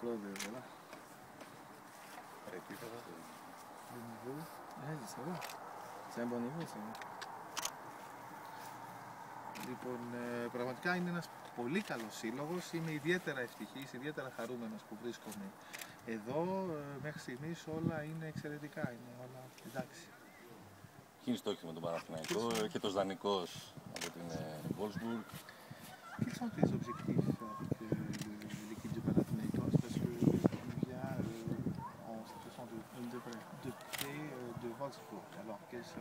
Κλώδιο, voilà. Le niveau, ouais, ça va. C'est un bon niveau, ça va. Λοιπόν, ε, πραγματικά είναι ένας πολύ καλός σύλλογος. Είμαι ιδιαίτερα ευτυχής, ιδιαίτερα χαρούμενος που βρίσκομαι εδώ. Ε, Μέχρι στιγμής όλα είναι εξαιρετικά, είναι όλα εντάξει. Ποιοι είναι οι στόχοι με τον Παναθηναϊκό, και το δανεικός από την ε, Wolfsburg. Quels sont tes objectifs de paix euh, de Wolfsburg. Alors, quelles sont